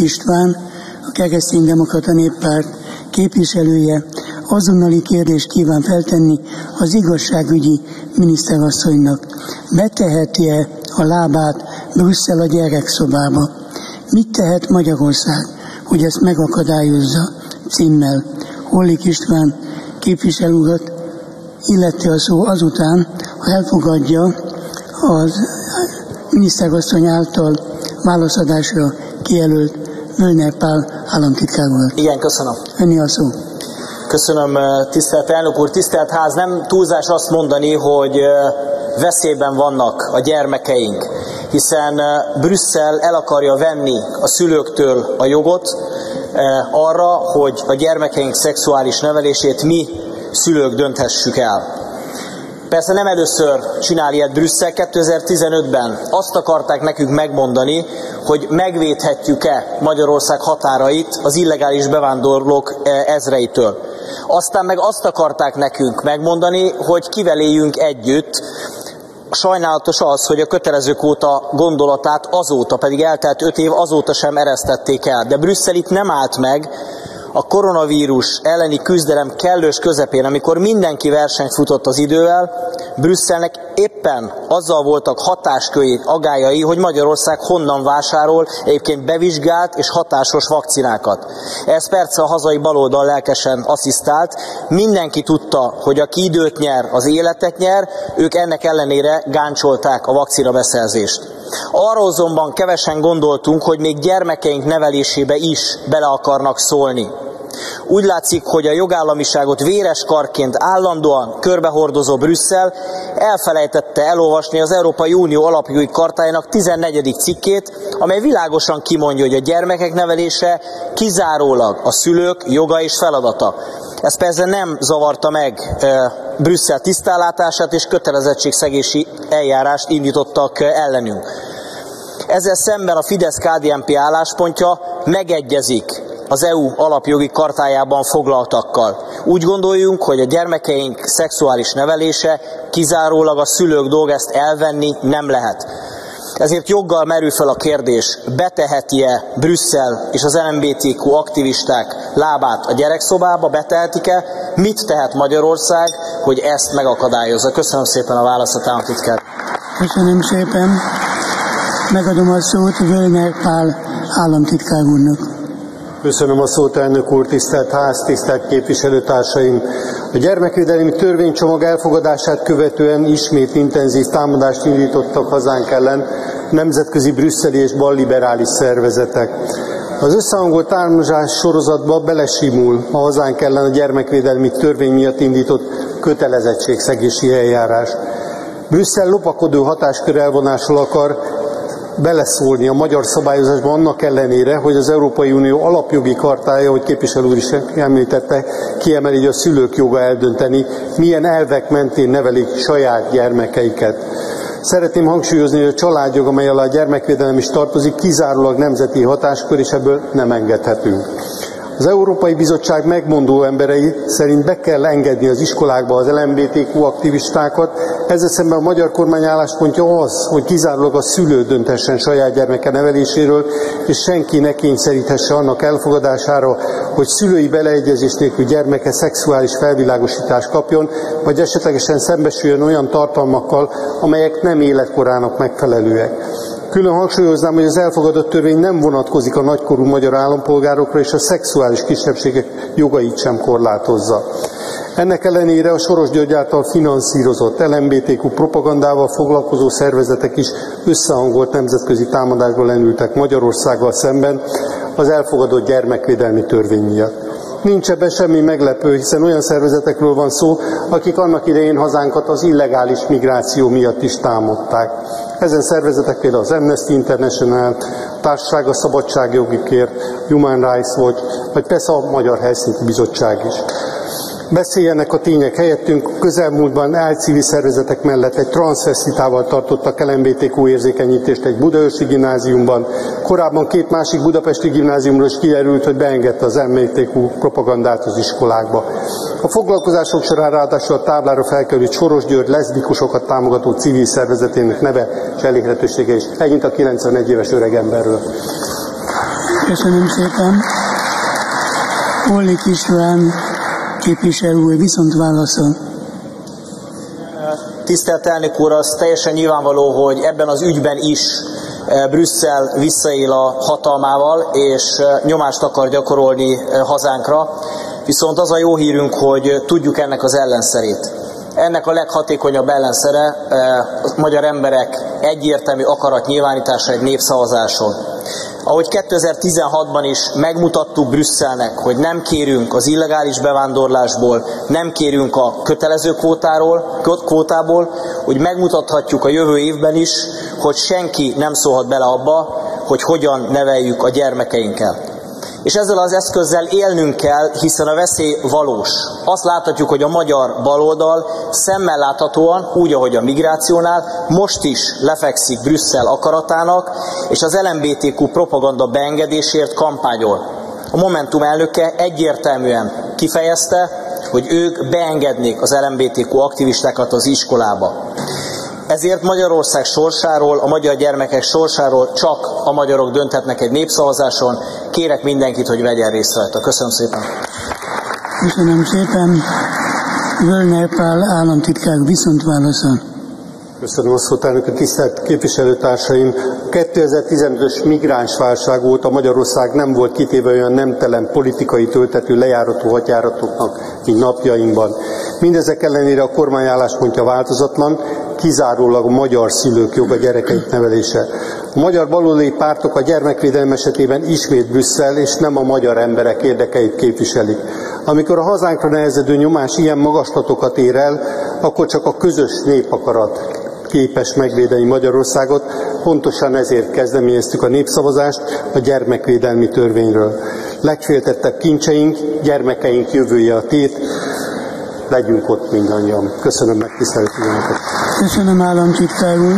István, a Kereszténydemokrata Néppárt képviselője azonnali kérdést kíván feltenni az igazságügyi miniszterasszonynak. Beteheti-e a lábát Brüsszel a gyerekszobába? Mit tehet Magyarország, hogy ezt megakadályozza? Címmel Hollik István képviselőt illette a szó azután, ha elfogadja az miniszterasszony által válaszadásra kijelölt Völner Pál államtitkár volt. Igen, köszönöm. Önni a szó. Köszönöm, tisztelt elnök úr, tisztelt ház. Nem túlzás azt mondani, hogy veszélyben vannak a gyermekeink, hiszen Brüsszel el akarja venni a szülőktől a jogot arra, hogy a gyermekeink szexuális nevelését mi szülők dönthessük el. Persze nem először csinál ilyet Brüsszel, 2015-ben azt akarták nekünk megmondani, hogy megvédhetjük-e Magyarország határait az illegális bevándorlók ezreitől. Aztán meg azt akarták nekünk megmondani, hogy kivel éljünk együtt, Sajnálatos az, hogy a kötelező kóta gondolatát azóta, pedig eltelt öt év, azóta sem eresztették el. De Brüsszel itt nem állt meg, a koronavírus elleni küzdelem kellős közepén, amikor mindenki versenyt futott az idővel, Brüsszelnek éppen azzal voltak hatásköri agályai, hogy Magyarország honnan vásárol egyébként bevizsgált és hatásos vakcinákat. Ez persze a hazai baloldal lelkesen asszisztált. Mindenki tudta, hogy aki időt nyer, az életet nyer, ők ennek ellenére gáncsolták a vakcina beszerzést. Arra azonban kevesen gondoltunk, hogy még gyermekeink nevelésébe is bele akarnak szólni. Úgy látszik, hogy a jogállamiságot véres karként állandóan körbehordozó Brüsszel elfelejtette elolvasni az Európai Unió alapjogi kartájának 14. cikkét, amely világosan kimondja, hogy a gyermekek nevelése kizárólag a szülők joga és feladata. Ez persze nem zavarta meg e, Brüsszel tisztánlátását, és kötelezettségszegési eljárást indítottak ellenünk. Ezzel szemben a Fidesz-KDNP álláspontja megegyezik az EU alapjogi kartájában foglaltakkal. Úgy gondoljunk, hogy a gyermekeink szexuális nevelése kizárólag a szülők dolga, ezt elvenni nem lehet. Ezért joggal merül fel a kérdés, beteheti-e Brüsszel és az LMBTQ aktivisták lábát a gyerekszobába, betehetik-e, mit tehet Magyarország, hogy ezt megakadályozza. Köszönöm szépen a választ, államtitkár. Köszönöm szépen. Megadom a szót Völner Pál államtitkár úrnak. Köszönöm a szót, elnök úr, tisztelt ház, tisztelt képviselőtársaim! A gyermekvédelmi törvénycsomag elfogadását követően ismét intenzív támadást indítottak hazánk ellen nemzetközi brüsszeli és balliberális szervezetek. Az összehangolt támadás sorozatba belesimul a hazánk ellen a gyermekvédelmi törvény miatt indított kötelezettségszegési eljárás. Brüsszel lopakodó hatáskör elvonásról akar beleszólni a magyar szabályozásban annak ellenére, hogy az Európai Unió alapjogi kartája, hogy képviselő úr is említette, kiemeli, hogy a szülők joga eldönteni, milyen elvek mentén nevelik saját gyermekeiket. Szeretném hangsúlyozni, hogy a családjog, amely alá a gyermekvédelem is tartozik, kizárólag nemzeti hatáskör, és ebből nem engedhetünk. Az Európai Bizottság megmondó emberei szerint be kell engedni az iskolákba az LMBTQ aktivistákat, ezzel szemben a magyar kormány álláspontja az, hogy kizárólag a szülő döntessen saját gyermeke neveléséről, és senki ne kényszeríthesse annak elfogadására, hogy szülői beleegyezés nélkül gyermeke szexuális felvilágosítást kapjon, vagy esetlegesen szembesüljön olyan tartalmakkal, amelyek nem életkorának megfelelőek. Külön hangsúlyoznám, hogy az elfogadott törvény nem vonatkozik a nagykorú magyar állampolgárokra, és a szexuális kisebbségek jogait sem korlátozza. Ennek ellenére a Soros György által finanszírozott LMBTQ propagandával foglalkozó szervezetek is összehangolt nemzetközi támadásba lendültek Magyarországgal szemben az elfogadott gyermekvédelmi törvény miatt. Nincs ebben semmi meglepő, hiszen olyan szervezetekről van szó, akik annak idején hazánkat az illegális migráció miatt is támadták. Ezen szervezetek például az Amnesty International, Társaság a Szabadságjogikért, Human Rights Watch, vagy persze a Magyar Helsinki Bizottság is beszéljenek a tények helyettünk. Közelmúltban elcivil szervezetek mellett egy transvestitával tartottak LMBTQ érzékenyítést egy budaörsi gimnáziumban. Korábban két másik budapesti gimnáziumról is kiderült, hogy beengedte az LMBTQ propagandát az iskolákba. A foglalkozások során ráadásul a táblára felkerült Soros György leszbikusokat támogató civil szervezetének neve és elérhetősége is, megint a 91 éves öregemberről. Köszönöm szépen. Ollik István képviselő úr viszont válaszol. Tisztelt elnök úr, az teljesen nyilvánvaló, hogy ebben az ügyben is eh, Brüsszel visszaél a hatalmával, és eh, nyomást akar gyakorolni eh, hazánkra. Viszont az a jó hírünk, hogy tudjuk ennek az ellenszerét. Ennek a leghatékonyabb ellenszere a magyar emberek egyértelmű akarat nyilvánítása egy népszavazáson. Ahogy 2016-ban is megmutattuk Brüsszelnek, hogy nem kérünk az illegális bevándorlásból, nem kérünk a kötelező kvótáról, kvótából, hogy megmutathatjuk a jövő évben is, hogy senki nem szólhat bele abba, hogy hogyan neveljük a gyermekeinkkel és ezzel az eszközzel élnünk kell, hiszen a veszély valós. Azt láthatjuk, hogy a magyar baloldal szemmel láthatóan, úgy, ahogy a migrációnál, most is lefekszik Brüsszel akaratának, és az LMBTQ propaganda beengedésért kampányol. A Momentum elnöke egyértelműen kifejezte, hogy ők beengednék az LMBTQ aktivistákat az iskolába. Ezért Magyarország sorsáról, a magyar gyermekek sorsáról csak a magyarok dönthetnek egy népszavazáson. Kérek mindenkit, hogy vegyen részt rajta. Köszönöm szépen. Köszönöm szépen. Völner Pál államtitkár viszont válaszol. Köszönöm a szót, elnök, tisztelt képviselőtársaim! 2015-ös migránsválság óta Magyarország nem volt kitéve olyan nemtelen politikai töltető lejárató hatjáratoknak, mint napjainkban. Mindezek ellenére a kormány álláspontja változatlan, kizárólag a magyar szülők joga gyerekeik nevelése. A magyar baloldali pártok a gyermekvédelem esetében ismét Brüsszel és nem a magyar emberek érdekeit képviselik. Amikor a hazánkra nehezedő nyomás ilyen magaslatokat ér el, akkor csak a közös népakarat képes megvédeni Magyarországot, pontosan ezért kezdeményeztük a népszavazást a gyermekvédelmi törvényről. Legféltettebb kincseink, gyermekeink jövője a tét, legyünk ott mindannyian. Köszönöm megtisztelő figyelmet. Köszönöm államtitkár úr.